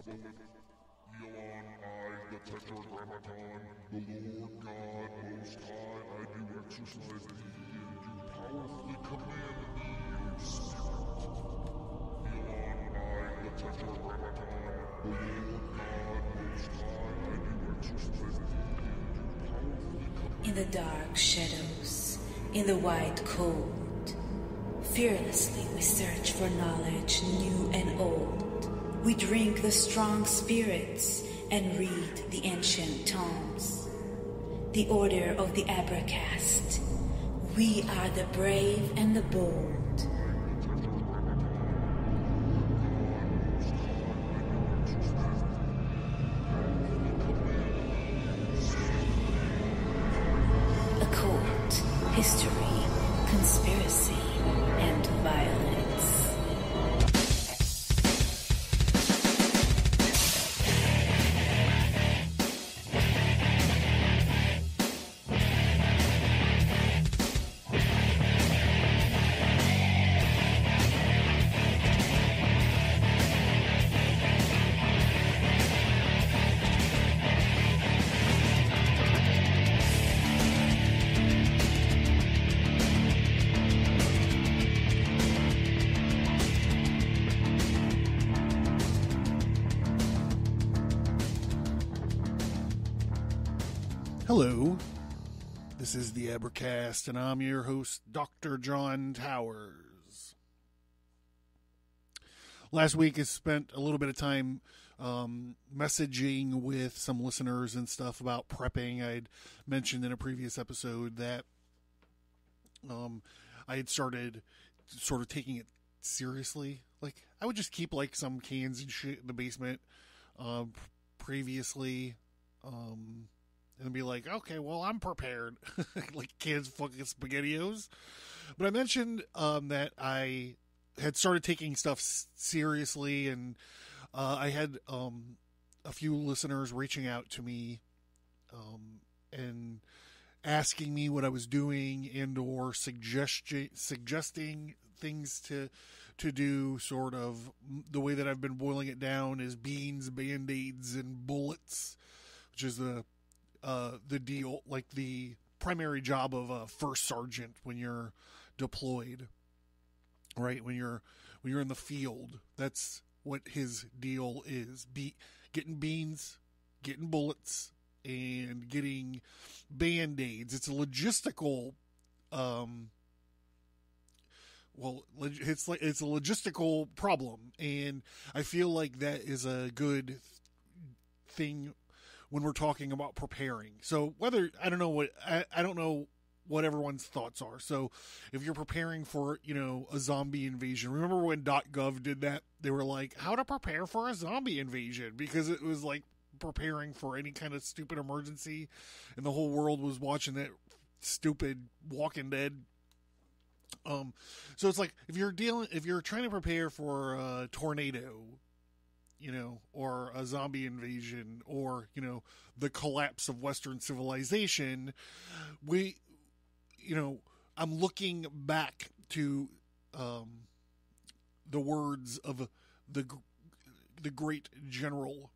Elon, I, the Tetragrammaton, the Lord God Most High, I do exercise thee and do powerfully command thee, O Spirit. Elon, I, the Tetragrammaton, the Lord God Most High, I do exercise thee and do powerfully In the dark shadows, in the white cold, fearlessly we search for knowledge new and old. We drink the strong spirits and read the ancient tomes. The order of the Abracast. We are the brave and the bold. Hello, this is the Abracast, and I'm your host, Dr. Jon Towers. Last week, I spent a little bit of time um, messaging with some listeners and stuff about prepping. I'd mentioned in a previous episode that um, I had started sort of taking it seriously. Like, I would just keep like some cans and shit in the basement um, previously. Um, and be like, okay, well, I'm prepared, like kids fucking spaghettios. But I mentioned um, that I had started taking stuff seriously, and uh, I had um, a few listeners reaching out to me um, and asking me what I was doing and or suggestion suggesting things to to do. Sort of the way that I've been boiling it down is beans, band aids, and bullets, which is the uh, the deal, like the primary job of a first sergeant when you're deployed, right? When you're when you're in the field, that's what his deal is: be getting beans, getting bullets, and getting band aids. It's a logistical, um, well, it's like it's a logistical problem, and I feel like that is a good thing when we're talking about preparing. So whether I don't know what I, I don't know what everyone's thoughts are. So if you're preparing for, you know, a zombie invasion, remember when dot .gov did that? They were like, how to prepare for a zombie invasion because it was like preparing for any kind of stupid emergency and the whole world was watching that stupid Walking Dead um so it's like if you're dealing if you're trying to prepare for a tornado you know, or a zombie invasion, or you know, the collapse of Western civilization, we, you know, I'm looking back to um, the words of the the great general,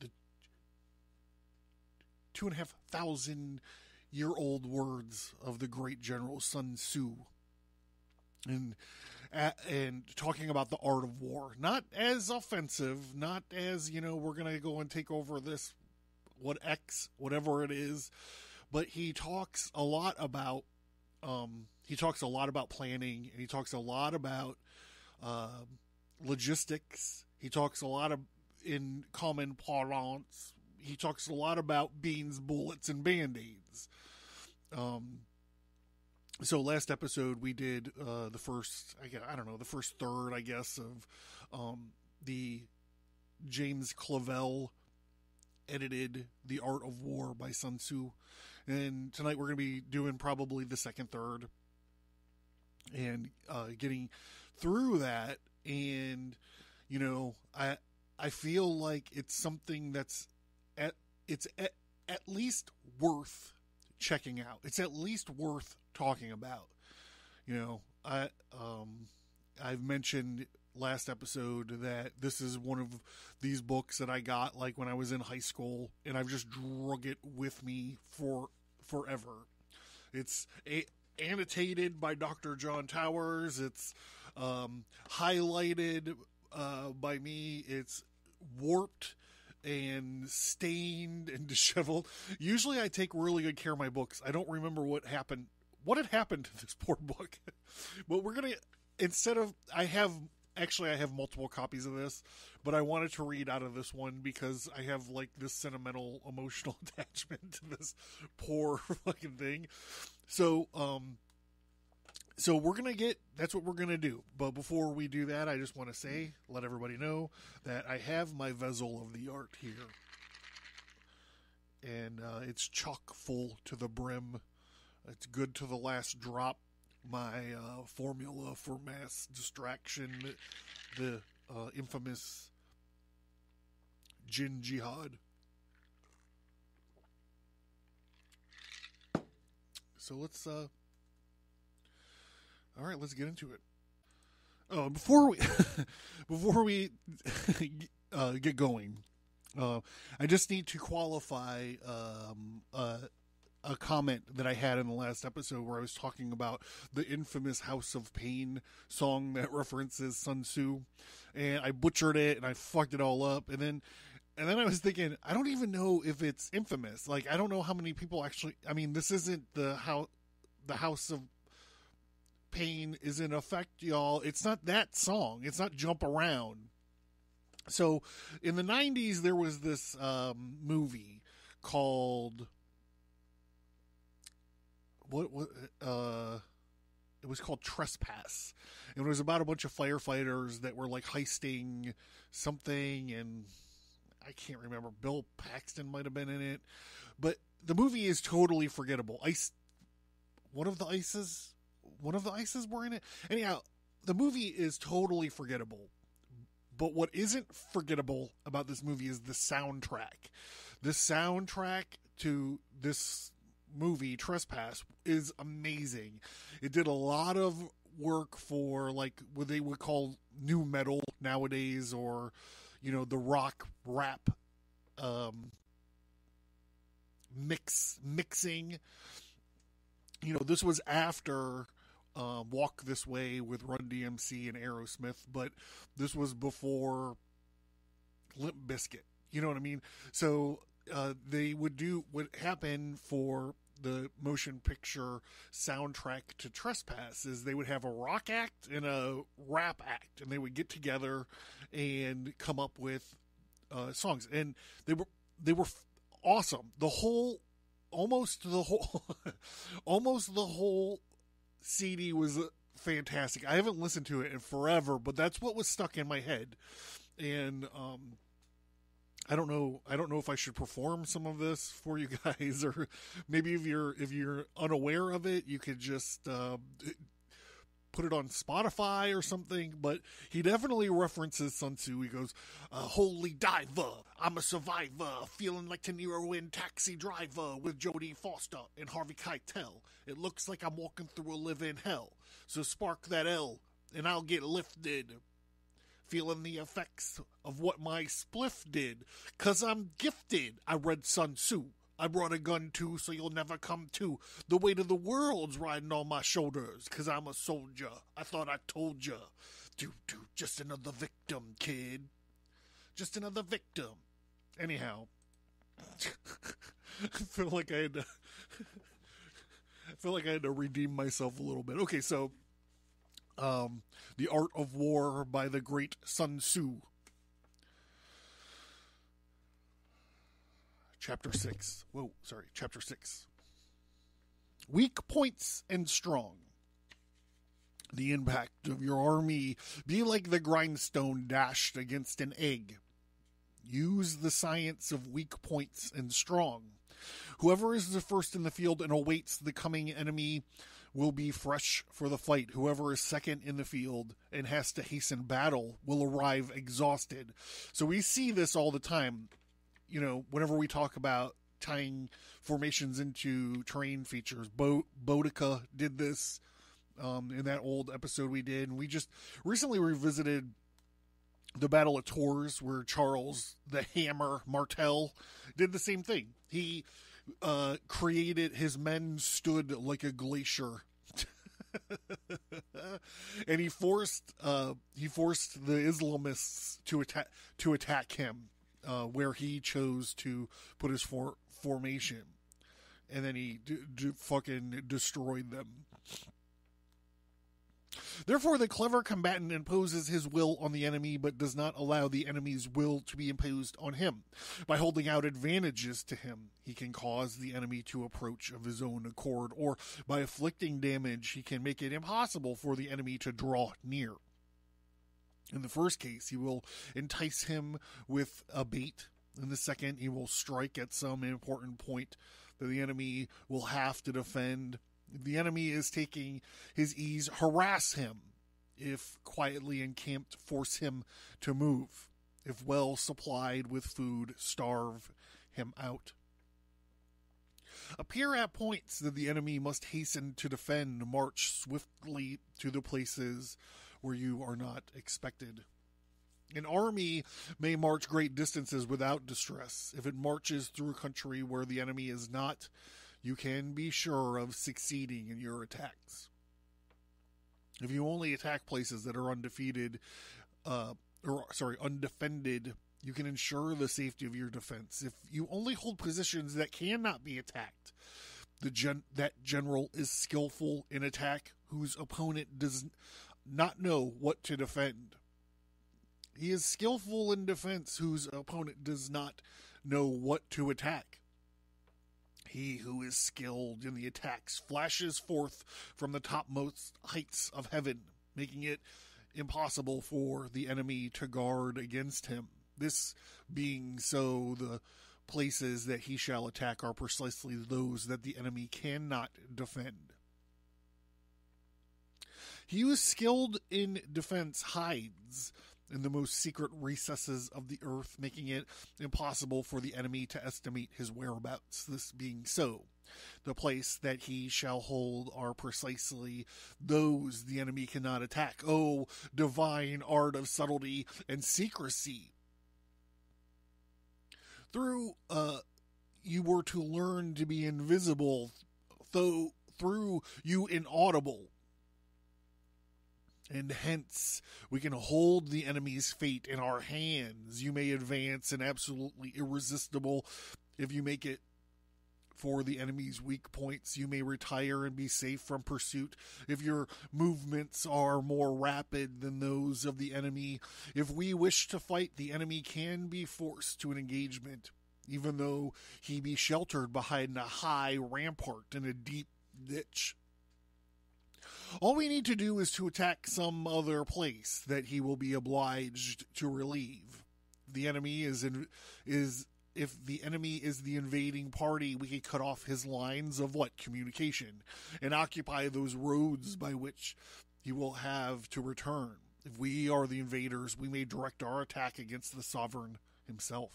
the two and a half thousand year old words of the great general Sun Tzu, and a- and talking about the art of war, not as offensive, not as you know we're gonna go and take over this what X whatever it is, but he talks a lot about um, he talks a lot about planning and he talks a lot about uh, logistics. He talks a lot of in common parlance. He talks a lot about beans, bullets, and band aids. Um, so last episode we did uh, the first I, gue- I don't know the first third I guess of um, the James Clavell edited The Art of War by Sun Tzu. And tonight we're going to be doing probably the second third and uh, getting through that. And you know I I feel like it's something that's at it's at, at least worth checking out. It's at least worth talking about. You know, I um I've mentioned last episode that this is one of these books that I got like when I was in high school, and I've just drug it with me for forever. It's a, annotated by Dr. Jon Towers. It's um, highlighted uh, by me. It's warped and stained and disheveled. Usually, I take really good care of my books. I don't remember what happened. What had happened to this poor book? but we're gonna instead of I have actually I have multiple copies of this, but I wanted to read out of this one because I have like this sentimental emotional attachment to this poor fucking thing. So um so we're gonna get that's what we're gonna do. But before we do that i just want to say let everybody know that i have my vessel of the art here. And uh, it's chock full to the brim. It's good to the last drop. My uh, formula for mass distraction the uh, infamous jinn jihad. So let's uh all right, let's get into it. Oh, before we before we uh, get going, uh, I just need to qualify um, uh, a comment that I had in the last episode where I was talking about the infamous House of Pain song that references Sun Tzu, and I butchered it and I fucked it all up, and then and then I was thinking, I don't even know if it's infamous. Like, I don't know how many people actually. I mean, this isn't the how the House of pain is in effect, y'all. It's not that song. It's not Jump Around. So in the 90s, there was this um, movie called. What, what uh it was called Trespass. And it was about a bunch of firefighters that were like heisting something and I can't remember. Bill Paxton might have been in it. But the movie is totally forgettable. Ice one of the ices one of the ices were in it. Anyhow, the movie is totally forgettable. But what isn't forgettable about this movie is the soundtrack. The soundtrack to this movie, Trespass, is amazing. It did a lot of work for like what they would call new metal nowadays or you know the rock rap um mix mixing you know this was after um, Walk This Way with Run DMC and Aerosmith, but this was before Limp Bizkit. You know what I mean? So uh, they would do what happened for the motion picture soundtrack to Trespass is they would have a rock act and a rap act, and they would get together and come up with uh, songs, and they were they were awesome. The whole almost the whole almost the whole CD was fantastic. I haven't listened to it in forever, but that's what was stuck in my head. And um, I don't know. I don't know if I should perform some of this for you guys, or maybe if you're if you're unaware of it, you could just uh, put it on Spotify or something, but he definitely references Sun Tzu. He goes, uh, Holy diver, I'm a survivor, feeling like De in Taxi Driver with Jodie Foster and Harvey Keitel. It looks like I'm walking through a living hell. So spark that L and I'll get lifted. Feeling the effects of what my spliff did. Cause I'm gifted. I read Sun Tzu. I brought a gun too, so you'll never come to. The weight of the world's riding on my shoulders, cause I'm a soldier. I thought I told ya. Do, do, just another victim, kid. Just another victim. Anyhow, I feel like I had to. I feel like I had to redeem myself a little bit. Okay, so, um, the Art of War by the great Sun Tzu. Chapter 6. Whoa, sorry, chapter 6. Weak points and strong. The impact of your army be like the grindstone dashed against an egg. Use the science of weak points and strong. Whoever is the first in the field and awaits the coming enemy will be fresh for the fight. Whoever is second in the field and has to hasten battle will arrive exhausted. So we see this all the time you know, whenever we talk about tying formations into terrain features, Bo- Boudica did this um, in that old episode we did, and we just recently revisited the Battle of Tours, where Charles the Hammer Martel did the same thing. He uh, created his men stood like a glacier. and he forced uh, he forced the Islamists to attack to attack him uh, where he chose to put his for- formation, and then he d- d- fucking destroyed them. Therefore, the clever combatant imposes his will on the enemy, but does not allow the enemy's will to be imposed on him. By holding out advantages to him, he can cause the enemy to approach of his own accord, or by inflicting damage, he can make it impossible for the enemy to draw near. In the first case, he will entice him with a bait. In the second, he will strike at some important point that the enemy will have to defend. The enemy is taking his ease, harass him. If quietly encamped, force him to move. If well supplied with food, starve him out. Appear at points that the enemy must hasten to defend, march swiftly to the places where you are not expected. An army may march great distances without distress. If it marches through a country where the enemy is not, you can be sure of succeeding in your attacks. If you only attack places that are undefeated, uh, or sorry, undefended, you can ensure the safety of your defense. If you only hold positions that cannot be attacked, the gen- that general is skillful in attack whose opponent does not know what to defend. He is skillful in defense whose opponent does not know what to attack. He who is skilled in the attacks flashes forth from the topmost heights of heaven, making it impossible for the enemy to guard against him. This being so, the places that he shall attack are precisely those that the enemy cannot defend. He was skilled in defense hides in the most secret recesses of the earth, making it impossible for the enemy to estimate his whereabouts. This being so, the place that he shall hold are precisely those the enemy cannot attack. Oh, divine art of subtlety and secrecy! Through, uh, you were to learn to be invisible, though through you inaudible and hence we can hold the enemy's fate in our hands. You may advance and absolutely irresistible if you make it for the enemy's weak points. You may retire and be safe from pursuit if your movements are more rapid than those of the enemy. If we wish to fight, the enemy can be forced to an engagement, even though he be sheltered behind a high rampart in a deep ditch. All we need to do is to attack some other place that he will be obliged to relieve. The enemy is in, is if the enemy is the invading party, we can cut off his lines of what communication and occupy those roads by which he will have to return. If we are the invaders, we may direct our attack against the sovereign himself.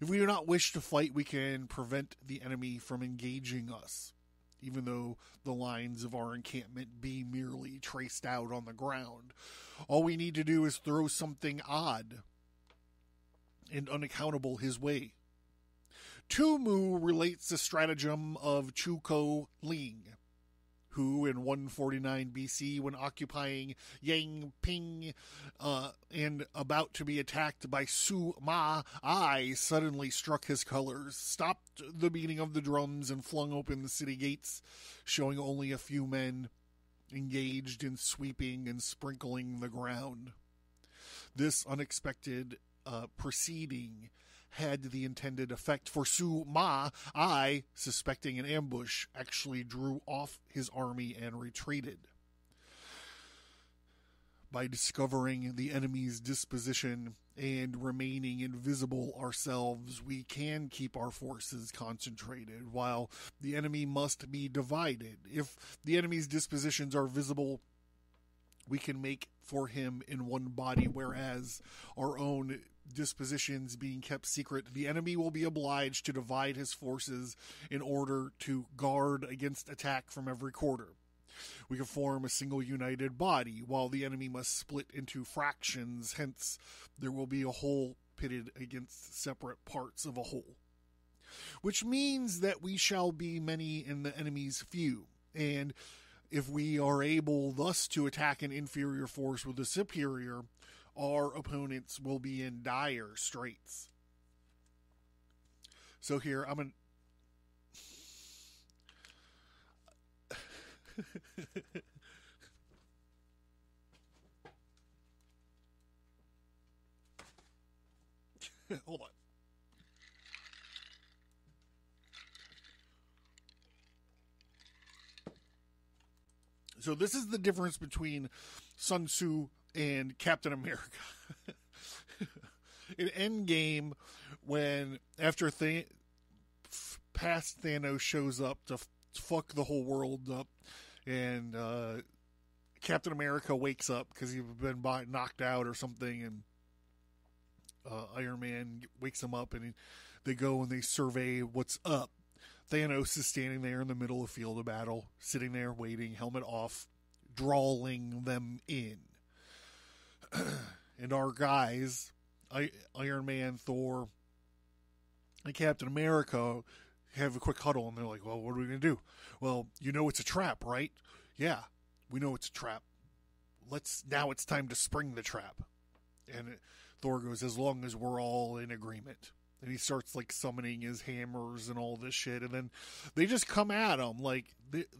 If we do not wish to fight, we can prevent the enemy from engaging us even though the lines of our encampment be merely traced out on the ground. All we need to do is throw something odd and unaccountable his way. Tu Mu relates the stratagem of Chu-ko Liang, who in 149 BC, when occupying Yangping uh, and about to be attacked by Su Ma I, suddenly struck his colors, stopped the beating of the drums, and flung open the city gates, showing only a few men engaged in sweeping and sprinkling the ground. This unexpected uh, proceeding had the intended effect, for Su Ma, I, suspecting an ambush, actually drew off his army and retreated. By discovering the enemy's disposition and remaining invisible ourselves, we can keep our forces concentrated, while the enemy must be divided. If the enemy's dispositions are visible, we can make for him in one body, whereas our own dispositions being kept secret, the enemy will be obliged to divide his forces in order to guard against attack from every quarter. We can form a single united body, while the enemy must split into fractions, hence, there will be a whole pitted against separate parts of a whole. Which means that we shall be many and the enemy's few, and if we are able thus to attack an inferior force with a superior, our opponents will be in dire straits. So here, I'm an. Hold on. So this is the difference between Sun Tzu and Captain America. In Endgame, when after Th- past Thanos shows up to f- fuck the whole world up, and uh, Captain America wakes up because he's been by- knocked out or something, and uh, Iron Man wakes him up, and he, they go and they survey what's up. Thanos is standing there in the middle of field of battle, sitting there waiting, helmet off, drawing them in. and our guys, Iron Man, Thor, and Captain America, have a quick huddle, and they're like, "Well, what are we gonna do?" Well, you know it's a trap, right? Yeah, we know it's a trap. Let's now. It's time to spring the trap. And Thor goes, "As long as we're all in agreement." And he starts like summoning his hammers and all this shit. And then they just come at him. Like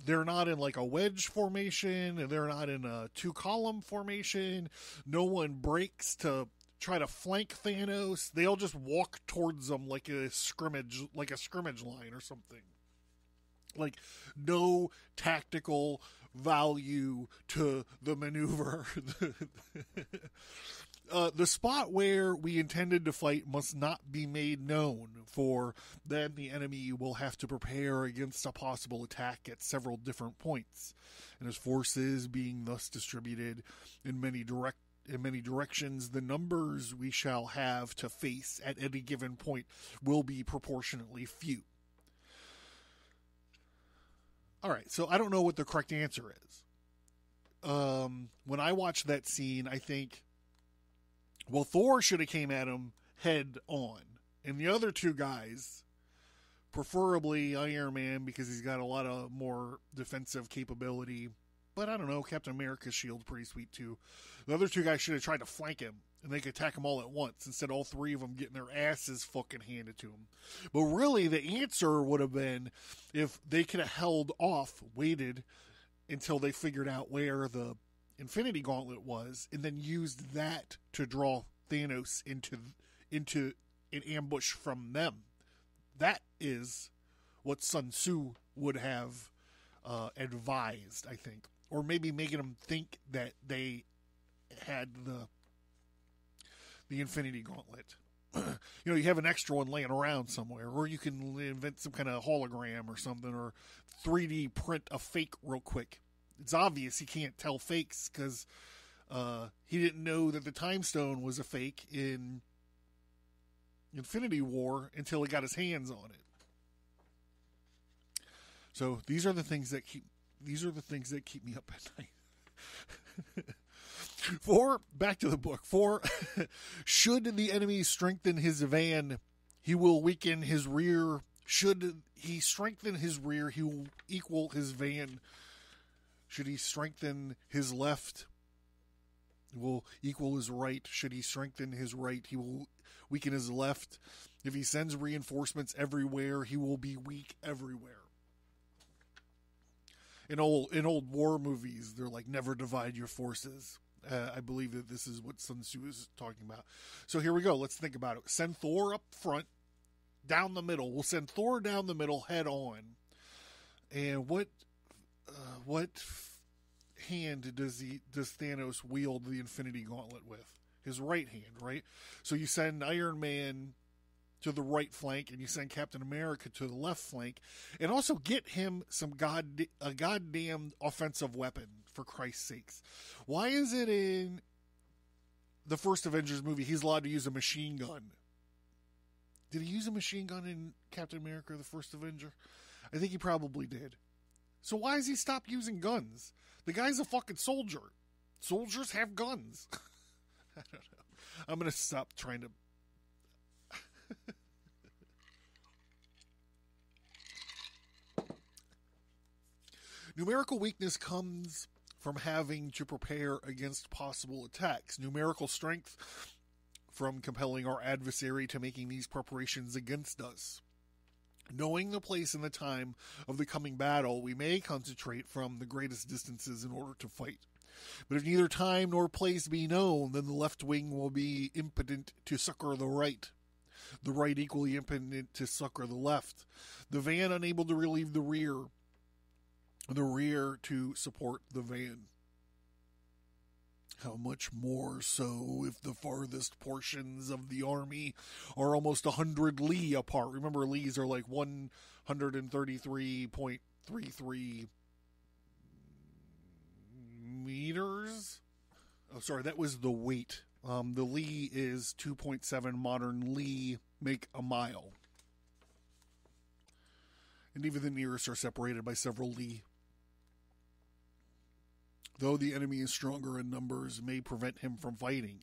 they're not in like a wedge formation and they're not in a two column formation. No one breaks to try to flank Thanos. They all just walk towards them like a scrimmage like a scrimmage line or something. Like no tactical value to the maneuver Uh, the spot where we intended to fight must not be made known, for then the enemy will have to prepare against a possible attack at several different points, and his forces being thus distributed in many direct in many directions, the numbers we shall have to face at any given point will be proportionately few. All right, so I don't know what the correct answer is. Um, when I watch that scene, I think well, Thor should have came at him head on, and the other two guys, preferably Iron Man because he's got a lot of more defensive capability. But I don't know, Captain America's shield's pretty sweet too. The other two guys should have tried to flank him, and they could attack them all at once instead of all three of them getting their asses fucking handed to them. But really, the answer would have been if they could have held off, waited until they figured out where the Infinity Gauntlet was, and then used that to draw Thanos into into an ambush from them. That is what Sun Tzu would have uh, advised, I think, or maybe making them think that they had the the Infinity Gauntlet. you know, you have an extra one laying around somewhere, or you can invent some kind of hologram or something, or 3D print a fake real quick it's obvious he can't tell fakes because uh, he didn't know that the time stone was a fake in Infinity War until he got his hands on it. So these are the things that keep these are the things that keep me up at night. For back to the book. For should the enemy strengthen his van, he will weaken his rear. Should he strengthen his rear, he will equal his van should he strengthen his left, he will equal his right. Should he strengthen his right, he will weaken his left. If he sends reinforcements everywhere, he will be weak everywhere. In old in old war movies, they're like never divide your forces. Uh, I believe that this is what Sun Tzu is talking about. So here we go. Let's think about it. Send Thor up front, down the middle. We'll send Thor down the middle, head on. And what uh, what hand does he does Thanos wield the Infinity Gauntlet with? His right hand, right? So you send Iron Man to the right flank and you send Captain America to the left flank and also get him some god a goddamn offensive weapon for Christ's sakes. Why is it in the first Avengers movie he's allowed to use a machine gun? Did he use a machine gun in Captain America the first Avenger? I think he probably did. So why has he stopped using guns? The guy's a fucking soldier. Soldiers have guns. I don't know. I'm gonna stop trying to. Numerical weakness comes from having to prepare against possible attacks. Numerical strength from compelling our adversary to making these preparations against us. Knowing the place and the time of the coming battle, we may concentrate from the greatest distances in order to fight. But if neither time nor place be known, then the left wing will be impotent to succor the right, the right equally impotent to succor the left, the van unable to relieve the rear, the rear to support the van. How much more so if the farthest portions of the army are almost a hundred li apart? Remember, lees are like 133.33 meters. Oh, sorry, that was the weight. Um, the li is 2.7 modern li make a mile. And even the nearest are separated by several Lee. though the enemy is stronger in numbers, may prevent him from fighting.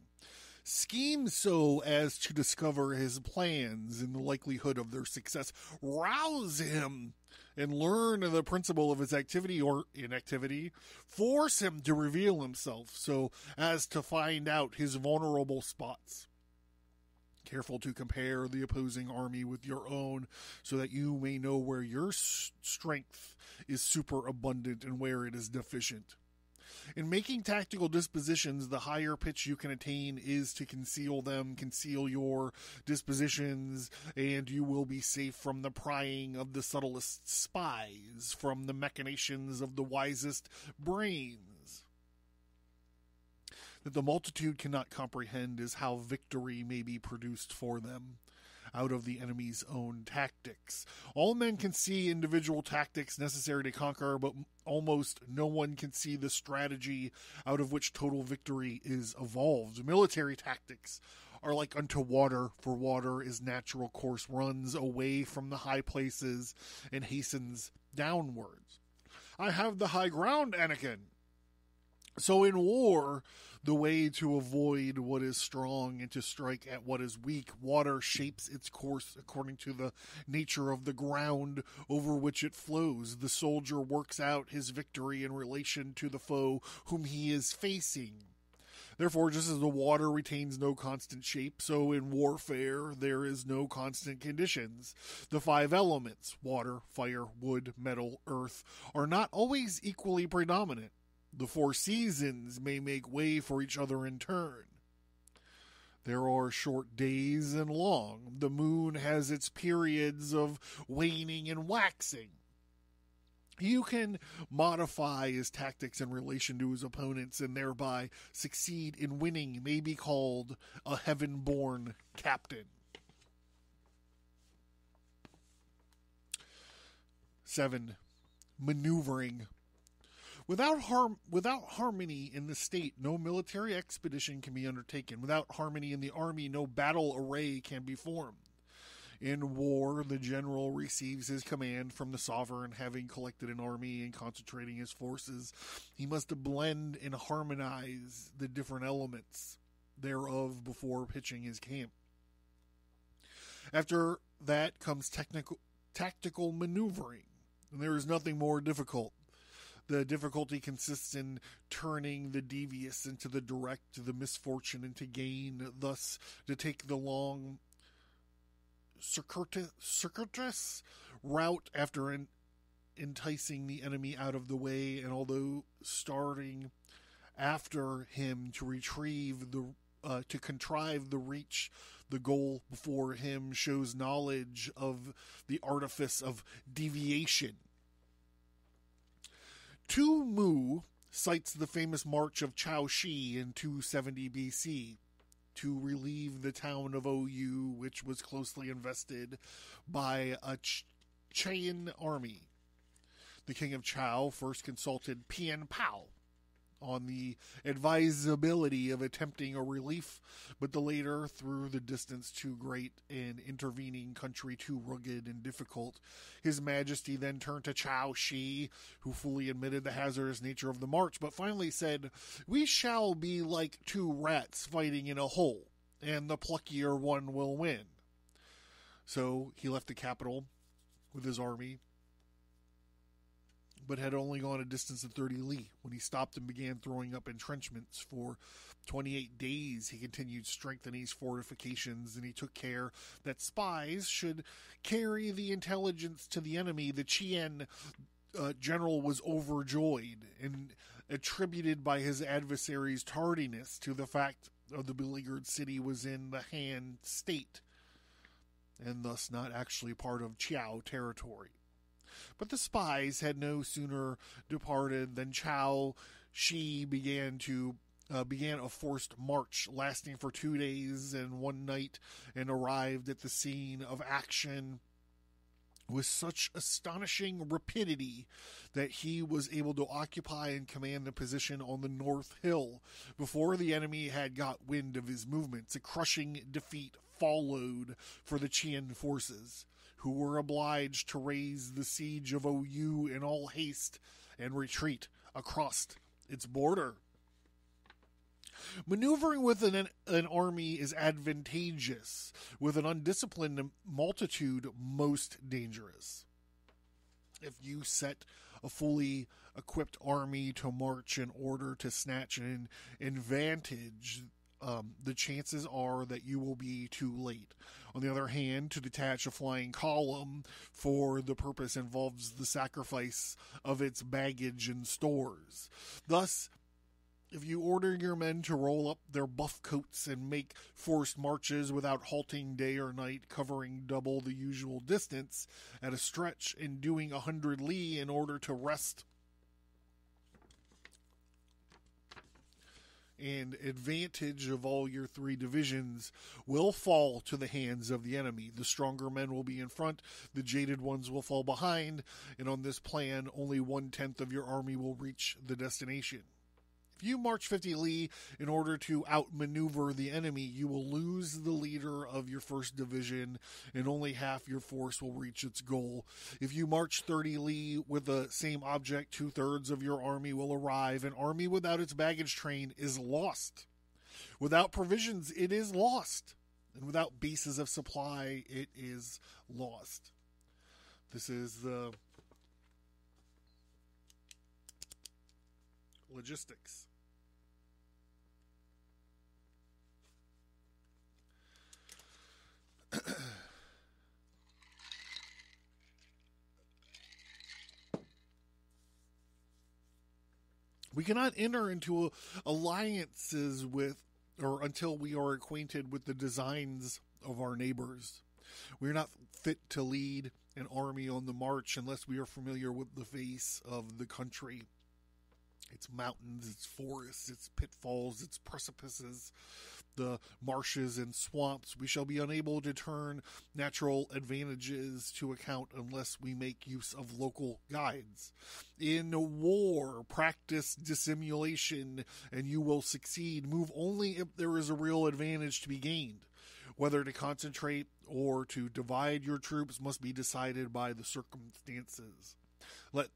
Scheme so as to discover his plans and the likelihood of their success. Rouse him and learn the principle of his activity or inactivity. Force him to reveal himself so as to find out his vulnerable spots. Careful to compare the opposing army with your own so that you may know where your strength is superabundant and where it is deficient. In making tactical dispositions, the higher pitch you can attain is to conceal them, conceal your dispositions, and you will be safe from the prying of the subtlest spies, from the machinations of the wisest brains. That the multitude cannot comprehend is how victory may be produced for them out of the enemy's own tactics. All men can see individual tactics necessary to conquer, but almost no one can see the strategy out of which total victory is evolved. Military tactics are like unto water, for water is natural course, runs away from the high places and hastens downwards. I have the high ground, Anakin. So in war, the way to avoid what is strong and to strike at what is weak. Water shapes its course according to the nature of the ground over which it flows. The soldier works out his victory in relation to the foe whom he is facing. Therefore, just as the water retains no constant shape, so in warfare there is no constant conditions. The five elements water, fire, wood, metal, earth are not always equally predominant. The four seasons may make way for each other in turn. There are short days and long. The moon has its periods of waning and waxing. You can modify his tactics in relation to his opponents and thereby succeed in winning, may be called a heaven born captain. Seven, maneuvering Without harm, without harmony in the state, no military expedition can be undertaken. Without harmony in the army, no battle array can be formed. In war, the general receives his command from the sovereign, having collected an army and concentrating his forces. He must blend and harmonize the different elements thereof before pitching his camp. After that comes technical tactical maneuvering, and there is nothing more difficult. The difficulty consists in turning the devious into the direct, the misfortune into gain, thus to take the long circuitous, route after an, enticing the enemy out of the way, and although starting after him to retrieve the uh, to contrive the reach the goal before him shows knowledge of the artifice of deviation Tu Mu cites the famous march of Chao Shi in 270 BC to relieve the town of Ou, which was closely invested by a Ch- army. The king of Chao first consulted Pian Pao on the advisability of attempting a relief, but the later, through the distance too great and intervening country too rugged and difficult, His Majesty then turned to Chao Shi, who fully admitted the hazardous nature of the march, but finally said, We shall be like two rats fighting in a hole, and the pluckier one will win. So he left the capital with his army but had only gone a distance of 30 li when he stopped and began throwing up entrenchments. For 28 days, he continued strengthening his fortifications, and he took care that spies should carry the intelligence to the enemy. The Qian uh, general was overjoyed and attributed by his adversaries' tardiness to the fact of the beleaguered city was in the Han state and thus not actually part of Chao territory. But the spies had no sooner departed than Chao Shi began to uh, began a forced march lasting for two days and one night and arrived at the scene of action with such astonishing rapidity that he was able to occupy and command the position on the North Hill before the enemy had got wind of his movements. A crushing defeat followed for the Qian forces who were obliged to raise the siege of OU in all haste and retreat across its border. Maneuvering with an, an army is advantageous, with an undisciplined multitude, most dangerous. If you set a fully equipped army to march in order to snatch an advantage, um, the chances are that you will be too late. On the other hand, to detach a flying column for the purpose involves the sacrifice of its baggage and stores. Thus, if you order your men to roll up their buff coats and make forced marches without halting day or night, covering double the usual distance at a stretch, and doing a hundred li in order to rest and advantage of all your three divisions will fall to the hands of the enemy. The stronger men will be in front, the jaded ones will fall behind, and on this plan, only one tenth of your army will reach the destination you march 50 li in order to outmaneuver the enemy, you will lose the leader of your first division and only half your force will reach its goal. If you march 30 li with the same object, two thirds of your army will arrive. An army without its baggage train is lost. Without provisions, it is lost. And without bases of supply, it is lost. This is the logistics. We cannot enter into alliances with or until we are acquainted with the designs of our neighbors. We are not fit to lead an army on the march unless we are familiar with the face of the country. Its mountains, its forests, its pitfalls, its precipices, the marshes and swamps, we shall be unable to turn natural advantages to account unless we make use of local guides. In war, practice dissimulation and you will succeed. Move only if there is a real advantage to be gained. Whether to concentrate or to divide your troops must be decided by the circumstances. Let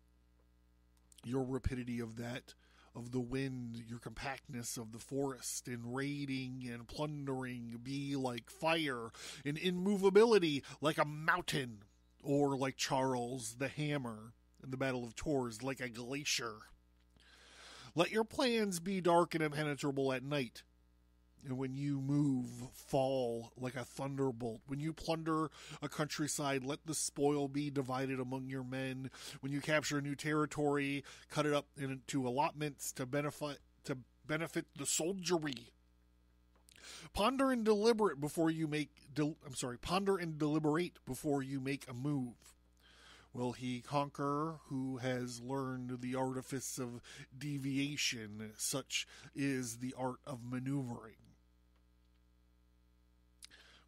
your rapidity of that of the wind, your compactness of the forest, in raiding and plundering be like fire, in immovability like a mountain, or like Charles the Hammer in the Battle of Tours, like a glacier. Let your plans be dark and impenetrable at night, and when you move, fall like a thunderbolt. When you plunder a countryside, let the spoil be divided among your men. When you capture a new territory, cut it up into allotments to benefit to benefit the soldiery. Ponder and deliberate before you make. Del- I'm sorry. Ponder and deliberate before you make a move. Will he conquer who has learned the artifice of deviation? Such is the art of maneuvering.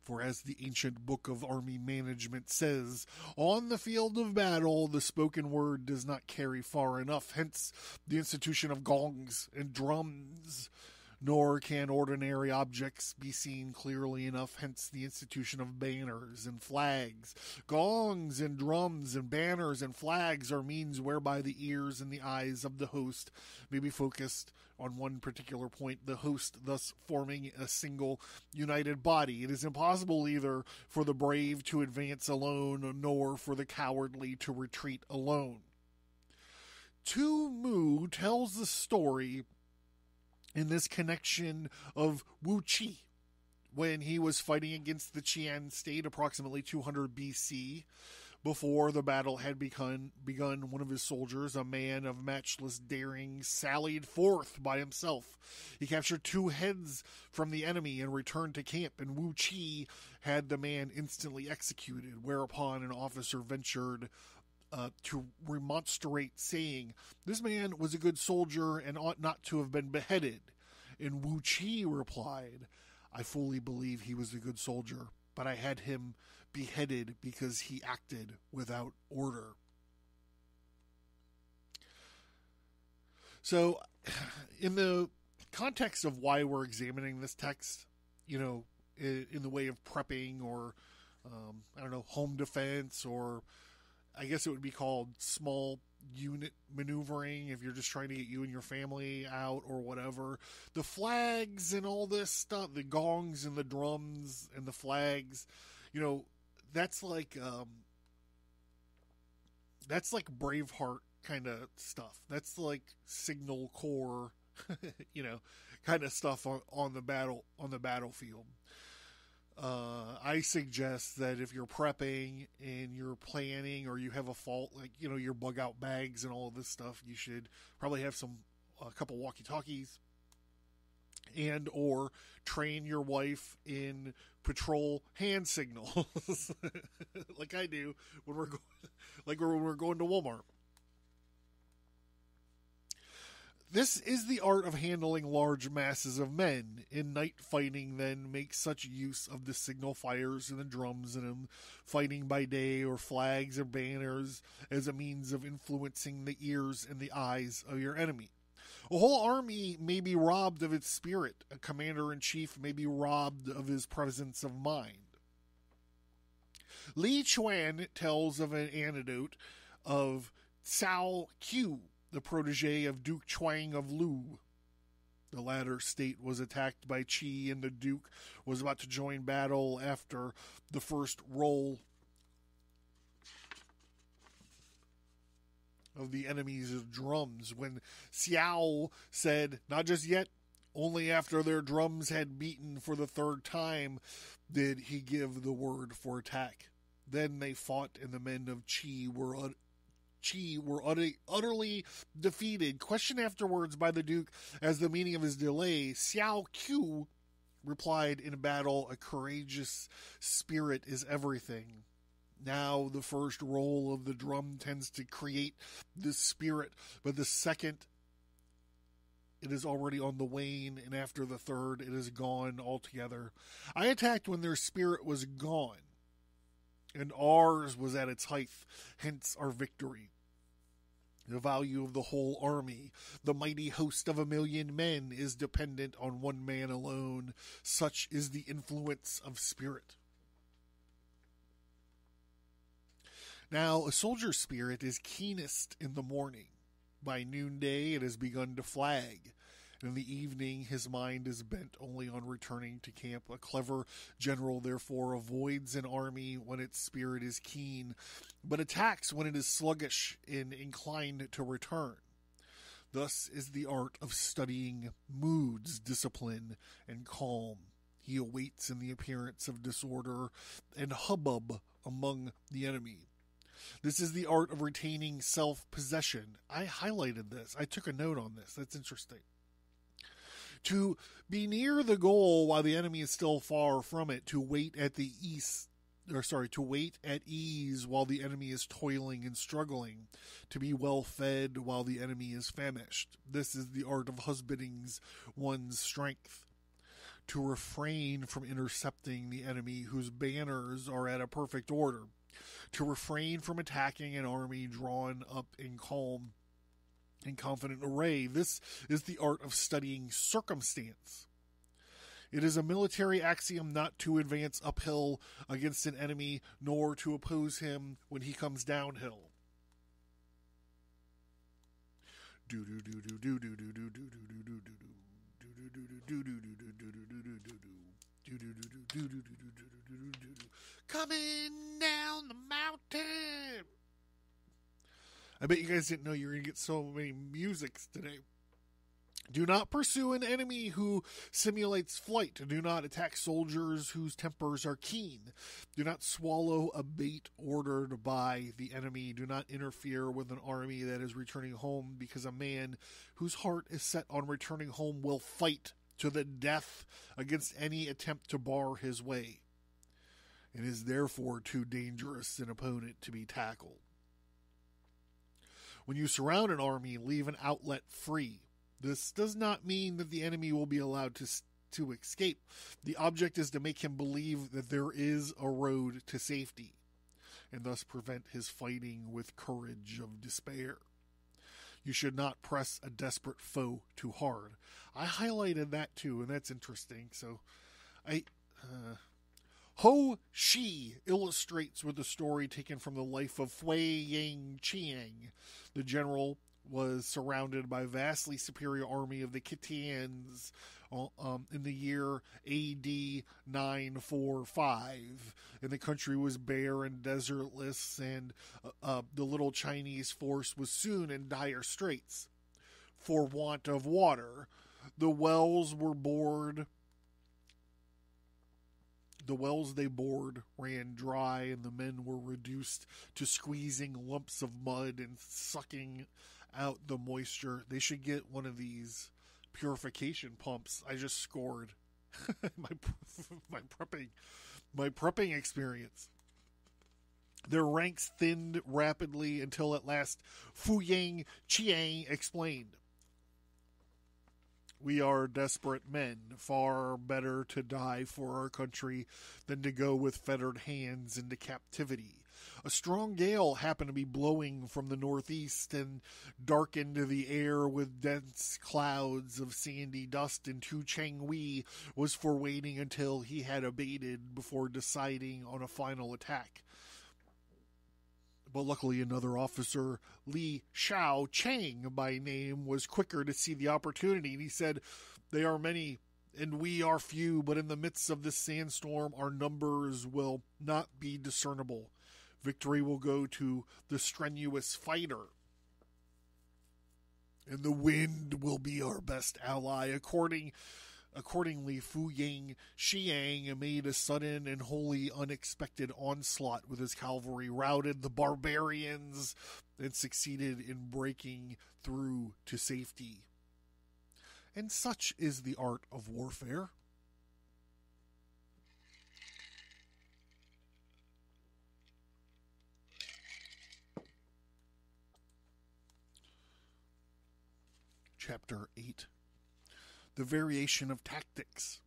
For as the ancient book of army management says, on the field of battle, the spoken word does not carry far enough, hence the institution of gongs and drums. Nor can ordinary objects be seen clearly enough, hence the institution of banners and flags. Gongs and drums and banners and flags are means whereby the ears and the eyes of the host may be focused on one particular point, the host thus forming a single united body. It is impossible either for the brave to advance alone, nor for the cowardly to retreat alone. Tu Mu tells the story in this connection of Wu Qi when he was fighting against the Qian state approximately 200 BC. Before the battle had begun, begun, one of his soldiers, a man of matchless daring, sallied forth by himself. He captured two heads from the enemy and returned to camp, and Wu Chi had the man instantly executed, whereupon an officer ventured uh, to remonstrate, saying, This man was a good soldier and ought not to have been beheaded. And Wu Chi replied, I fully believe he was a good soldier, but I had him beheaded because he acted without order. So, in the context of why we're examining this text, you know, in, the way of prepping or, um, I don't know, home defense, or I guess it would be called small unit maneuvering if you're just trying to get you and your family out or whatever. The flags and all this stuff, the gongs and the drums and the flags, you know, that's like um that's like Braveheart kind of stuff. That's like Signal Corps, you know, kind of stuff on, on the battle on the battlefield. Uh, I suggest that if you're prepping and you're planning or you have a fault, like you know your bug out bags and all of this stuff, you should probably have some a couple walkie talkies and or train your wife in patrol hand signals like I do when we're going like when we're going to Walmart. This is the art of handling large masses of men. In night fighting, then, makes such use of the signal fires and the drums and in fighting by day or flags or banners as a means of influencing the ears and the eyes of your enemy. A whole army may be robbed of its spirit. A commander in chief may be robbed of his presence of mind. Li Chuan tells of an anecdote of Cao Qiu, the protege of Duke Chuang of Lu. The latter state was attacked by Qi, and the Duke was about to join battle after the first roll of the enemy's drums when Xiao said, Not just yet, only after their drums had beaten for the third time did he give the word for attack. Then they fought, and the men of Qi were ut- Qi were utter- utterly defeated. Questioned afterwards by the Duke as the meaning of his delay, Xiao Qiu replied in battle, A courageous spirit is everything. Now, the first roll of the drum tends to create the spirit, but the second, it is already on the wane, and after the third, it is gone altogether. I attacked when their spirit was gone, and ours was at its height, hence our victory. The value of the whole army, the mighty host of a million men, is dependent on one man alone. Such is the influence of spirit. Now, a soldier's spirit is keenest in the morning. By noonday, it has begun to flag. In the evening, his mind is bent only on returning to camp. A clever general, therefore, avoids an army when its spirit is keen, but attacks when it is sluggish and inclined to return. Thus is the art of studying moods, discipline, and calm. He awaits in the appearance of disorder and hubbub among the enemy. This is the art of retaining self possession. I highlighted this. I took a note on this. That's interesting. To be near the goal while the enemy is still far from it, to wait at the east or sorry, to wait at ease while the enemy is toiling and struggling, to be well fed while the enemy is famished. This is the art of husbanding one's strength. to refrain from intercepting the enemy whose banners are at a perfect order, to refrain from attacking an army drawn up in calm and confident array. This is the art of studying circumstance. It is a military axiom not to advance uphill against an enemy, nor to oppose him when he comes downhill. Coming down the mountain. I bet you guys didn't know you were going to get so many musics today. Do not pursue an enemy who simulates flight. Do not attack soldiers whose tempers are keen. Do not swallow a bait ordered by the enemy. Do not interfere with an army that is returning home because a man whose heart is set on returning home will fight to the death against any attempt to bar his way. It is therefore too dangerous an opponent to be tackled. When you surround an army, leave an outlet free. This does not mean that the enemy will be allowed to to escape. The object is to make him believe that there is a road to safety, and thus prevent his fighting with courage of despair. You should not press a desperate foe too hard. I highlighted that too, and that's interesting. So, I. Uh, Ho Shi illustrates with a story taken from the life of Hui Yang Qiang, the general was surrounded by a vastly superior army of the Khitans uh, um, in the year AD 945. And the country was bare and desertless, and uh, uh, the little Chinese force was soon in dire straits for want of water. The wells were bored. The wells they bored ran dry, and the men were reduced to squeezing lumps of mud and sucking out the moisture. They should get one of these purification pumps. I just scored my my prepping my prepping experience. Their ranks thinned rapidly until at last Fu Yang Qiang explained. We are desperate men, far better to die for our country than to go with fettered hands into captivity. A strong gale happened to be blowing from the northeast and darkened the air with dense clouds of sandy dust, and Tu Cheng Wei was for waiting until he had abated before deciding on a final attack. But luckily, another officer, Li Shao Chang by name, was quicker to see the opportunity, and he said, They are many and we are few, but in the midst of this sandstorm, our numbers will not be discernible. Victory will go to the strenuous fighter. And the wind will be our best ally. According, accordingly, Fu Yang Xiang made a sudden and wholly unexpected onslaught with his cavalry, routed the barbarians, and succeeded in breaking through to safety. And such is the art of warfare. chapter 8 The Variation of Tactics.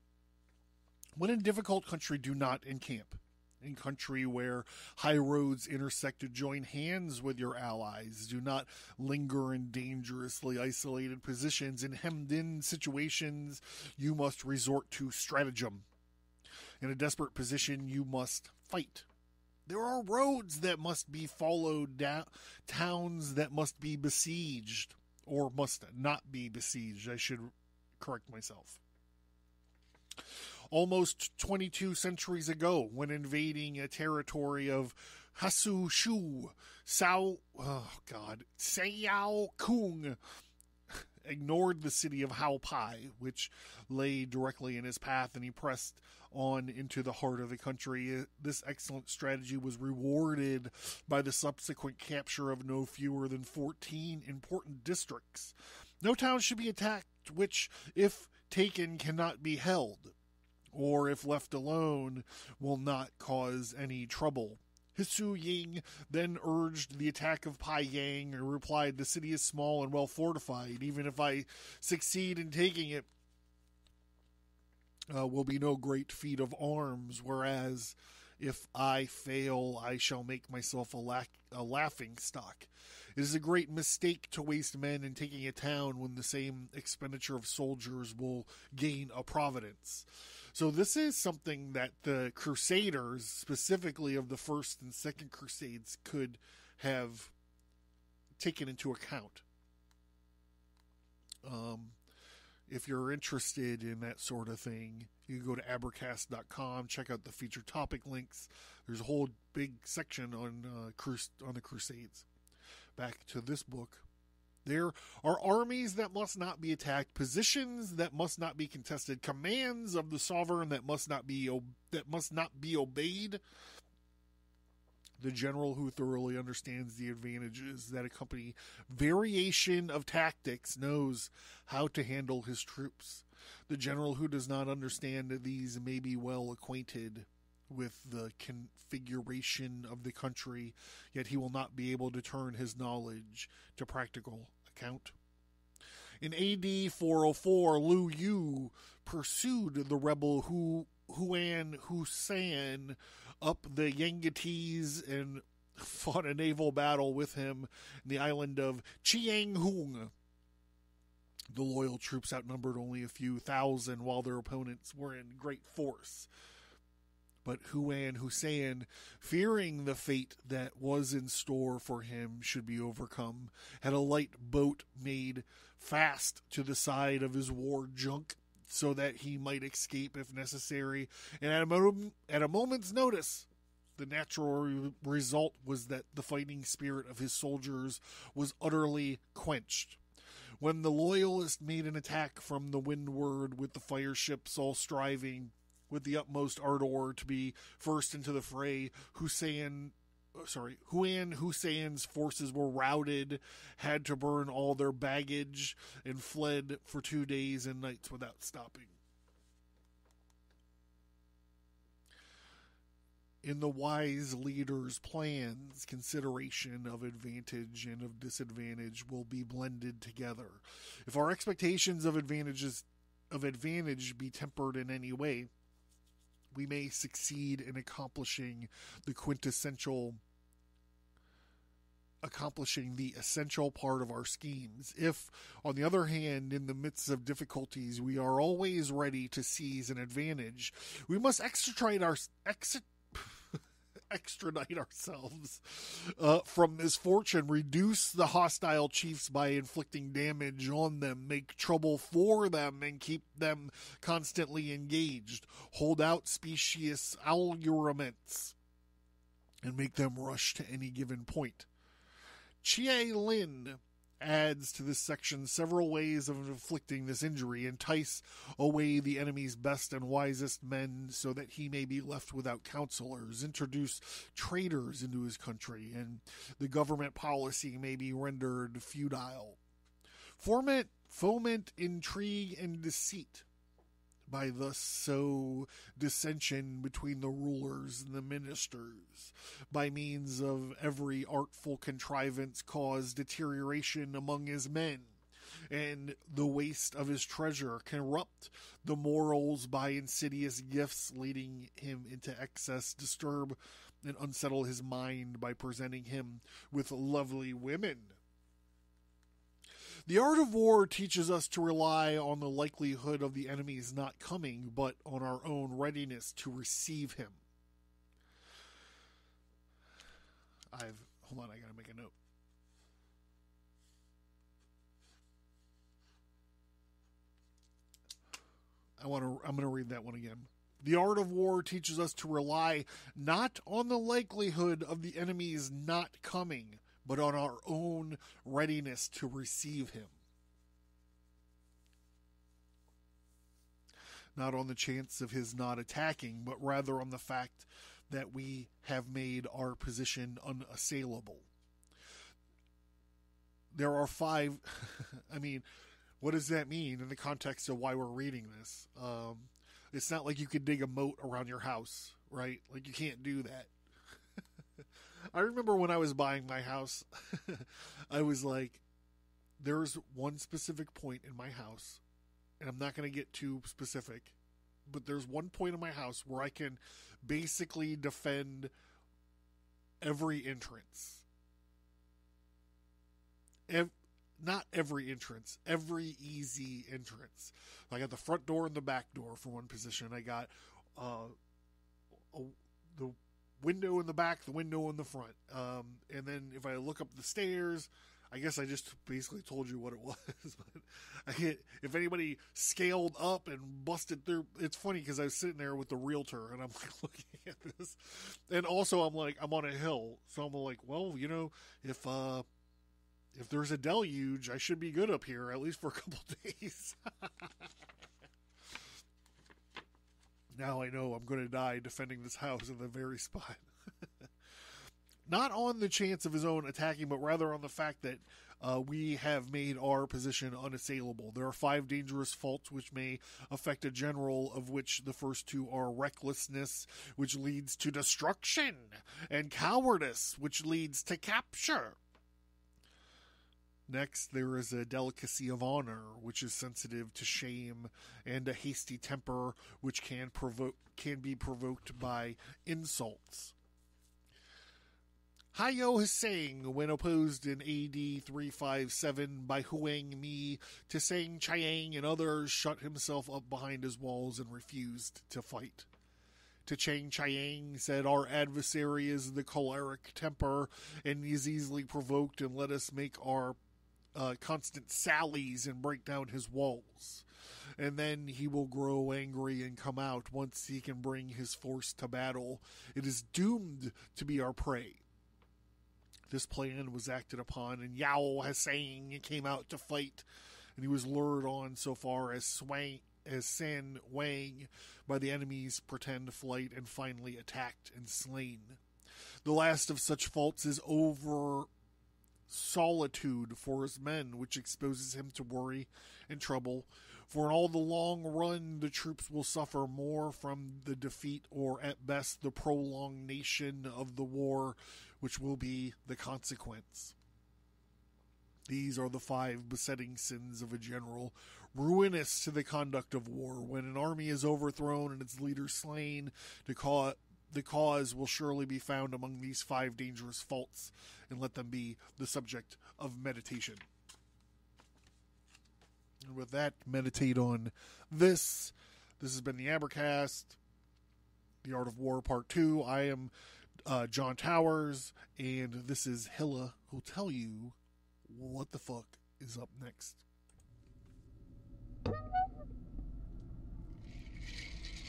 When in difficult country, do not encamp. In country where high roads intersect, to join hands with your allies. Do not linger in dangerously isolated positions. In hemmed in situations, you must resort to stratagem. In a desperate position, you must fight. There are roads that must be followed, down, towns that must be besieged or must not be besieged. I should correct myself. Almost 22 centuries ago, when invading a territory of Hasu Shu, Sao, oh God, Sayao Kung ignored the city of Haopai, which lay directly in his path, and he pressed on into the heart of the country. This excellent strategy was rewarded by the subsequent capture of no fewer than 14 important districts. No town should be attacked which, if taken, cannot be held, or if left alone, will not cause any trouble. Hisu Ying then urged the attack of Pai Yang and replied, The city is small and well fortified. Even if I succeed in taking it, uh, will be no great feat of arms, whereas if I fail, I shall make myself a, la- a laughing stock. It is a great mistake to waste men in taking a town when the same expenditure of soldiers will gain a providence. So this is something that the Crusaders, specifically of the first and second Crusades, could have taken into account. Um, if you're interested in that sort of thing, you can go to abracast.com, check out the featured topic links. There's a whole big section on uh, crus- on the Crusades. Back to this book. There are armies that must not be attacked, positions that must not be contested, commands of the sovereign that must not be that must not be obeyed. The general who thoroughly understands the advantages that accompany variation of tactics knows how to handle his troops. The general who does not understand these may be well acquainted with the configuration of the country, yet he will not be able to turn his knowledge to practical account. In AD 404, Lu Yu pursued the rebel Hu, Huan Husan up the Yangates and fought a naval battle with him in the island of Chiang-hung. The loyal troops outnumbered only a few thousand, while their opponents were in great force. But Huan Hussein, fearing the fate that was in store for him should be overcome, had a light boat made fast to the side of his war junk so that he might escape if necessary. And at a, at a moment's notice, the natural re- result was that the fighting spirit of his soldiers was utterly quenched. When the Loyalists made an attack from the windward with the fire ships all striving with the utmost ardor to be first into the fray. Hussein Uh, sorry, Huan Hussein's forces were routed, had to burn all their baggage, and fled for two days and nights without stopping. In the wise leader's plans, consideration of advantage and of disadvantage will be blended together. If our expectations of advantages of advantage be tempered in any way, we may succeed in accomplishing the quintessential accomplishing the essential part of our schemes. If, on the other hand, in the midst of difficulties, we are always ready to seize an advantage, we must extricate our ex- extradite ourselves uh, from misfortune, reduce the hostile chiefs by inflicting damage on them, make trouble for them, and keep them constantly engaged, hold out specious allurements, and make them rush to any given point. Chie Lin adds to this section several ways of inflicting this injury, entice away the enemy's best and wisest men so that he may be left without counselors, introduce traitors into his country, and the government policy may be rendered futile. Foment, foment intrigue and deceit by thus sow dissension between the rulers and the ministers. By means of every artful contrivance cause deterioration among his men, and the waste of his treasure corrupt the morals by insidious gifts, leading him into excess, disturb and unsettle his mind by presenting him with lovely women the art of war teaches us to rely on the likelihood of the enemy's not coming, but on our own readiness to receive him. I've hold on, I gotta make a note. I want to. I'm going to read that one again. The art of war teaches us to rely not on the likelihood of the enemy's not coming, but on our own readiness to receive him. Not on the chance of his not attacking, but rather on the fact that we have made our position unassailable. There are five, I mean, what does that mean in the context of why we're reading this? Um, it's not like you could dig a moat around your house, right? Like you can't do that. I remember when I was buying my house, I was like, there's one specific point in my house, and I'm not going to get too specific, but there's one point in my house where I can basically defend every entrance. Ev- not every entrance, every easy entrance. I got the front door and the back door for one position. I got uh, a, the window in the back, the window in the front. Um, and then if I look up the stairs, I guess I just basically told you what it was. but if anybody scaled up and busted through, it's funny because I was sitting there with the realtor and I'm like looking at this, and also I'm like I'm on a hill, so I'm like, well, you know, if uh, if there's a deluge, I should be good up here at least for a couple days. Now I know I'm going to die defending this house in the very spot. Not on the chance of his own attacking, but rather on the fact that uh, we have made our position unassailable. There are five dangerous faults which may affect a general, of which the first two are recklessness, which leads to destruction, and cowardice, which leads to capture. Next, there is a delicacy of honor, which is sensitive to shame, and a hasty temper, which can provoke can be provoked by insults. Hayo Hsing, when opposed in AD 357 by Huang Mi to Sang Chiang and others, shut himself up behind his walls and refused to fight. To Chang Chiang said, Our adversary is the choleric temper and is easily provoked, and let us make our uh, constant sallies and break down his walls. And then he will grow angry and come out once he can bring his force to battle. It is doomed to be our prey. This plan was acted upon, and Yao Hsing came out to fight, and he was lured on so far as Swang as San Wang by the enemy's pretend flight and finally attacked and slain. The last of such faults is over solitude for his men, which exposes him to worry and trouble. For in all the long run, the troops will suffer more from the defeat or at best the prolongation of the war, which will be the consequence. These are the five besetting sins of a general, ruinous to the conduct of war. When an army is overthrown and its leader slain, the cause, the cause will surely be found among these five dangerous faults, and let them be the subject of meditation. And with that, meditate on this. This has been the Abracast, The Art of War Part 2. I am uh, Jon Towers, and this is Hila, who'll tell you what the fuck is up next.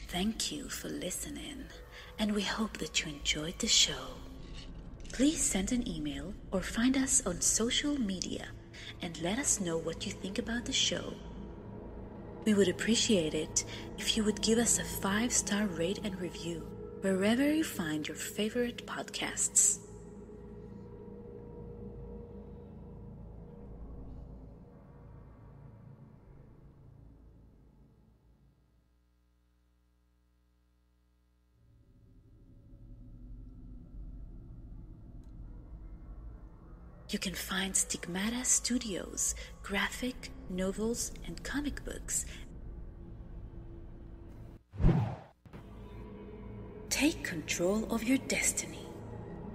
Thank you for listening, and we hope that you enjoyed the show. Please send an email or find us on social media and let us know what you think about the show. We would appreciate it if you would give us a five star rate and review wherever you find your favorite podcasts. You can find Stigmata Studios, graphic, novels, and comic books. Take control of your destiny.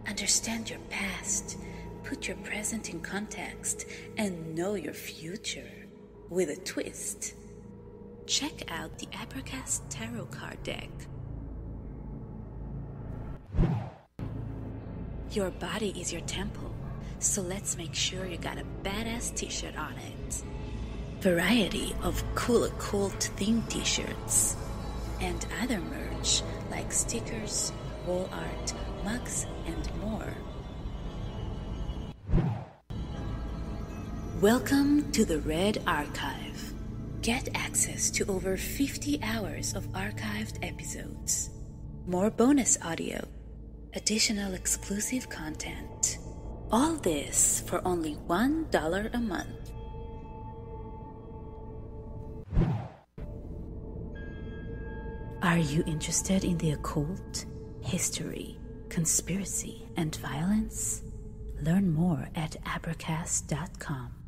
Understand your past. Put your present in context and know your future with a twist. Check out the Abracast Tarot card deck. Your body is your temple, so let's make sure you got a badass t shirt on it. Variety of cool occult themed t shirts and other merch like stickers, wall art, mugs, and more. Welcome to the Red Archive. Get access to over 50 hours of archived episodes, more bonus audio, additional exclusive content. All this for only $1 a month. Are you interested in the occult, history, conspiracy, and violence? Learn more at abracast.com.